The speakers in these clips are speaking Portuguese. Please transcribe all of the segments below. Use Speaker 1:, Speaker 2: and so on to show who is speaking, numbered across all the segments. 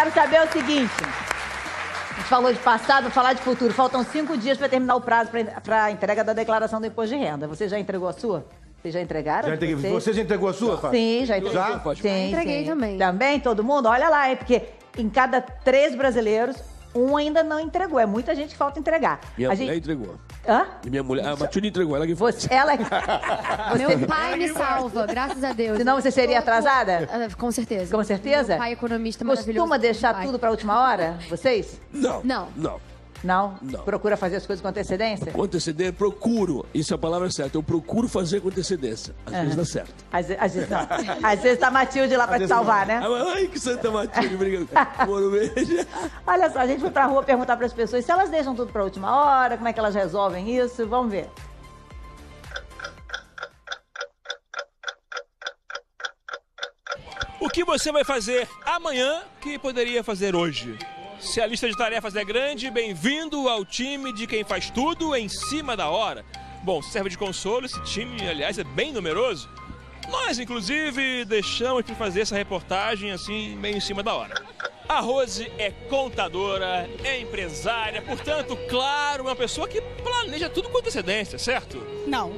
Speaker 1: quero saber o seguinte. A gente falou de passado, vou falar de futuro. Faltam cinco dias para terminar o prazo para a entrega da declaração do imposto de renda. Você já entregou a sua? Vocês já entregaram?
Speaker 2: Já entreguei.
Speaker 1: Vocês?
Speaker 2: Você já entregou a sua, Fábio?
Speaker 1: Sim, já entreguei.
Speaker 2: Já?
Speaker 1: Sim,
Speaker 3: Entreguei
Speaker 1: sim.
Speaker 3: também.
Speaker 1: Também, todo mundo? Olha lá, é porque em cada três brasileiros, um ainda não entregou. É muita gente que falta entregar.
Speaker 4: Minha
Speaker 1: a
Speaker 4: mulher
Speaker 1: gente...
Speaker 4: entregou.
Speaker 1: Hã?
Speaker 4: E minha mulher. A Matilde entregou, ela que foi.
Speaker 1: Você, ela...
Speaker 3: Meu pai me salva, graças a Deus.
Speaker 1: Senão você seria atrasada?
Speaker 3: Ah, Com certeza.
Speaker 1: Com certeza?
Speaker 3: Meu pai economista maravilhoso.
Speaker 1: Costuma deixar tudo para a última hora? Vocês?
Speaker 4: Não.
Speaker 3: Não.
Speaker 4: Não.
Speaker 1: Não?
Speaker 4: Não.
Speaker 1: Procura fazer as coisas com antecedência?
Speaker 4: Com antecedência, procuro. Isso é a palavra certa. Eu procuro fazer com antecedência. Às vezes dá certo.
Speaker 1: Às, ve- às vezes não. Às vezes tá a Matilde lá pra te salvar, né?
Speaker 4: Ah, Ai, que Santa Matilde, obrigado. Um beijo.
Speaker 1: Olha só, a gente foi pra rua perguntar pras pessoas se elas deixam tudo pra última hora, como é que elas resolvem isso. Vamos ver.
Speaker 5: O que você vai fazer amanhã que poderia fazer hoje? Se a lista de tarefas é grande, bem-vindo ao time de quem faz tudo em cima da hora. Bom, serve de consolo, esse time, aliás, é bem numeroso. Nós, inclusive, deixamos de fazer essa reportagem assim, meio em cima da hora. A Rose é contadora, é empresária, portanto, claro, uma pessoa que planeja tudo com antecedência, certo?
Speaker 6: Não,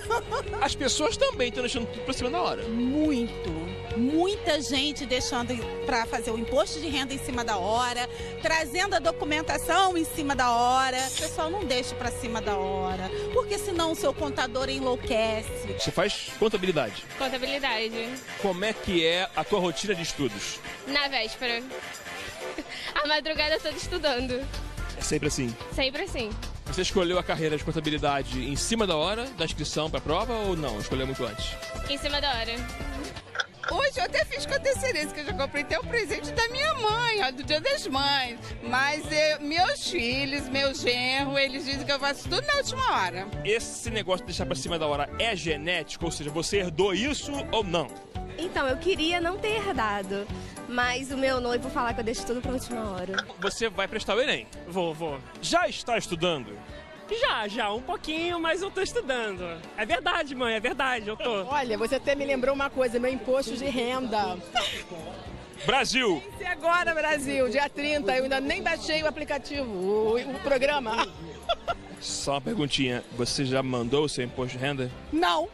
Speaker 5: As pessoas também estão deixando tudo pra cima da hora.
Speaker 6: muito. Muita gente deixando para fazer o imposto de renda em cima da hora, trazendo a documentação em cima da hora. O pessoal não deixa para cima da hora, porque senão o seu contador enlouquece.
Speaker 5: Você faz contabilidade.
Speaker 7: Contabilidade.
Speaker 5: Como é que é a tua rotina de estudos?
Speaker 7: Na véspera. A madrugada toda estudando.
Speaker 5: É sempre assim.
Speaker 7: Sempre assim.
Speaker 5: Você escolheu a carreira de contabilidade em cima da hora da inscrição para a prova ou não? Escolheu muito antes?
Speaker 7: Em cima da hora.
Speaker 8: Hoje eu até fiz com antecedência, que eu já comprei até o presente da minha mãe, ó, do Dia das Mães. Mas eu- meus filhos, meu genro, eles dizem que eu faço tudo na última hora.
Speaker 5: Esse negócio de deixar para cima da hora é genético? Ou seja, você herdou isso ou não?
Speaker 9: Então, eu queria não ter herdado, mas o meu noivo falar que eu deixo tudo pra última hora.
Speaker 5: Você vai prestar o Enem.
Speaker 10: Vou, vou.
Speaker 5: Já está estudando?
Speaker 10: Já, já, um pouquinho, mas eu tô estudando. É verdade, mãe, é verdade, eu tô.
Speaker 8: Olha, você até me lembrou uma coisa, meu imposto de renda.
Speaker 5: Brasil!
Speaker 8: E agora, Brasil, dia 30, eu ainda nem baixei o aplicativo, o, o programa.
Speaker 5: Só uma perguntinha. Você já mandou o seu imposto de renda?
Speaker 8: Não.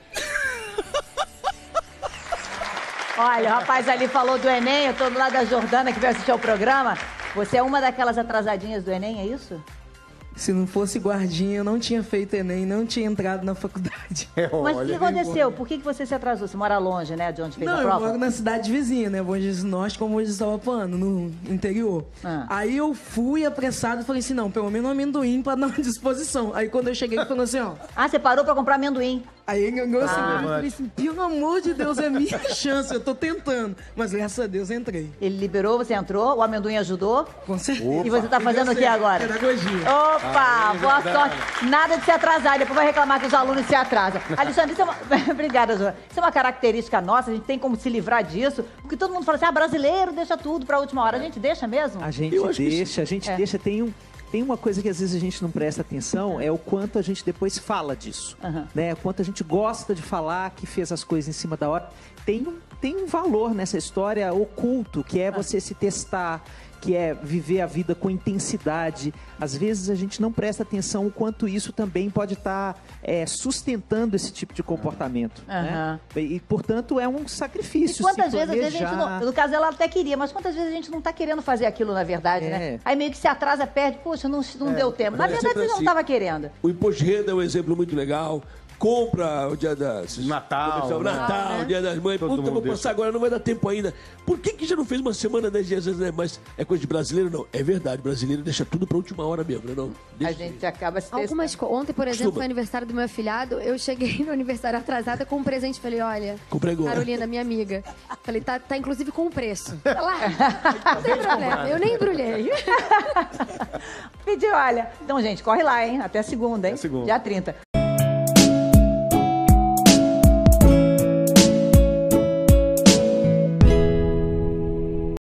Speaker 1: Olha, o rapaz ali falou do Enem, eu tô do lado da Jordana que veio assistir ao programa. Você é uma daquelas atrasadinhas do Enem, é isso?
Speaker 11: Se não fosse guardinha, eu não tinha feito Enem, não tinha entrado na faculdade.
Speaker 1: Mas o que aconteceu? Por que que você se atrasou? Você mora longe, né, de onde fez
Speaker 11: Não,
Speaker 1: a
Speaker 11: eu
Speaker 1: prova?
Speaker 11: moro na cidade vizinha, né? Bom Jesus Norte com de Salvapano, no interior.
Speaker 1: Ah.
Speaker 11: Aí eu fui apressado e falei assim, não, pelo menos um amendoim pra dar uma disposição. Aí quando eu cheguei, ele falou assim, ó...
Speaker 1: Ah, você parou pra comprar amendoim.
Speaker 11: Aí eu eu assim,
Speaker 1: Ah.
Speaker 11: eu falei assim, pelo amor de Deus, é minha chance, eu tô tentando. Mas graças a Deus eu entrei.
Speaker 1: Ele liberou, você entrou, o amendoim ajudou.
Speaker 11: Com certeza.
Speaker 1: E você tá fazendo o que agora?
Speaker 11: Pedagogia.
Speaker 1: Opa, boa sorte. Nada de se atrasar, depois vai reclamar que os alunos se atrasam. Alexandre, isso é uma... Obrigada, Joana. Isso é uma característica nossa, a gente tem como se livrar disso, porque todo mundo fala assim, ah, brasileiro deixa tudo pra última hora. A gente deixa mesmo?
Speaker 12: A gente deixa, a gente
Speaker 1: É.
Speaker 12: deixa. Tem, um, tem uma coisa que às vezes a gente não presta atenção, é o quanto a gente depois fala disso.
Speaker 1: Aham.
Speaker 12: Né? O quanto a gente gosta de falar que fez as coisas em cima da hora. Tem um, tem um valor nessa história oculto, que é você se testar, que é viver a vida com intensidade. Às vezes a gente não presta atenção o quanto isso também pode estar é, sustentando esse tipo de comportamento.
Speaker 1: Aham.
Speaker 12: Né? E, portanto, é um
Speaker 1: E
Speaker 12: sacrifício.
Speaker 1: quantas
Speaker 12: se
Speaker 1: vezes, às vezes, a gente não.
Speaker 12: planejar.
Speaker 1: No caso, ela até queria, mas quantas vezes a gente não tá querendo fazer aquilo, na verdade,
Speaker 12: É.
Speaker 1: né? Aí meio que se atrasa, perde, poxa, não, não deu tempo. Na
Speaker 4: é
Speaker 1: verdade, você não
Speaker 4: assim.
Speaker 1: tava querendo.
Speaker 4: O imposto de renda é um exemplo muito legal. Compra o dia das...
Speaker 2: Natal, né?
Speaker 4: Natal,
Speaker 1: né?
Speaker 4: dia das mães.
Speaker 2: Todo
Speaker 4: Puta, vou passar agora, não vai dar tempo ainda. Por que, que já não fez uma semana, dez dias antes, né? Mas é coisa de brasileiro, não. É verdade, brasileiro deixa tudo pra última hora mesmo, né? Não?
Speaker 1: A
Speaker 4: Deixa-
Speaker 1: gente acaba se
Speaker 3: Algumas co- Ontem, por exemplo,
Speaker 4: Costuma.
Speaker 3: foi aniversário do meu afilhado. Eu cheguei no aniversário atrasada com um presente. Falei, olha,
Speaker 4: Comprei agora.
Speaker 3: Carolina, minha amiga. Falei, tá, tá inclusive com o preço. Ela, "Ah, não tem problema, eu nem embrulhei.
Speaker 1: Pedi, olha. Então, gente, corre lá, hein? Até segunda, hein?
Speaker 2: Até segunda.
Speaker 1: Dia 30.